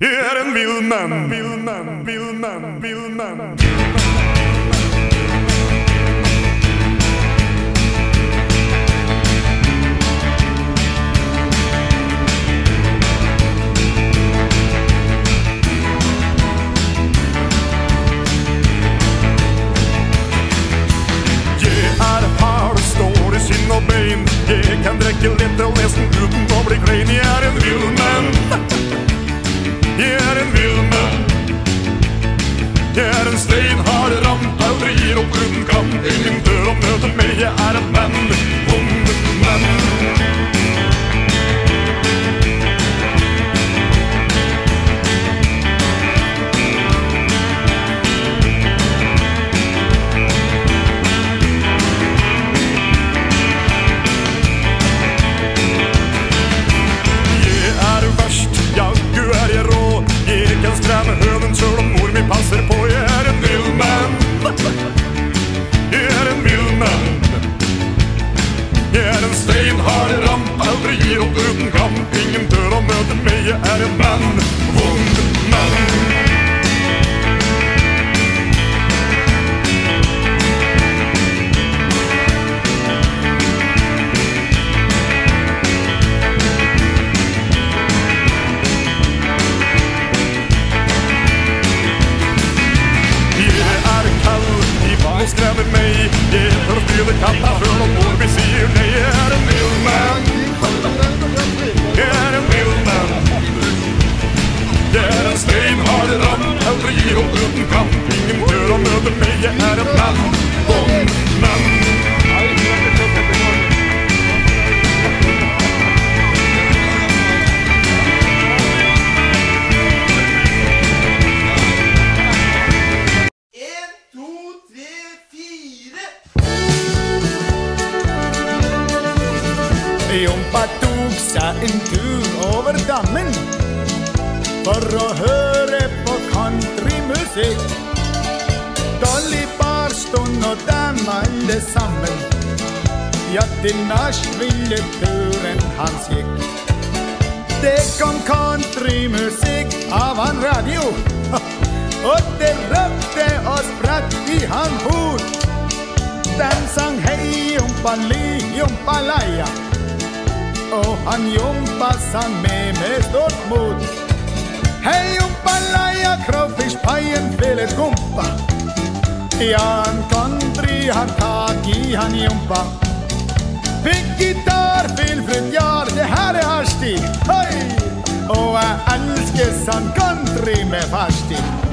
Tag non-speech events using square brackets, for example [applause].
Jeg er en vill mann, vill mann, vill mann, vill mann. Jeg kan drikke litt og nesten uten å bli klein. Jeg er en vill mann. Katta full noen mor mi sier nei. Jeg er en vill mann. Jeg er en vill mann. Jeg er en steinhard ram, aldri gir opp uten kamp. Ingen tør å møte meg, jeg er en Jompa tok seg en tur over dammen for å høre på countrymusikk. Dolly Barston og dem alle sammen. Ja, til Nashville turen hans gikk. Det kom countrymusikk av han radio. [laughs] Og det røpte og spratt i han fot. Den sang hei jompa li jompa leia. Og han jompa sang med med stort mot. Hei jompa leia, crawfish paien fele gumpa. Ja, han country har tak i han jompa. Fikk gitar, filfrutt, ja, det her er hastig. Hei! Og jeg elsker sånn country med fartstid.